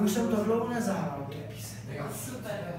už jsem to dlouho nezahrál. Super.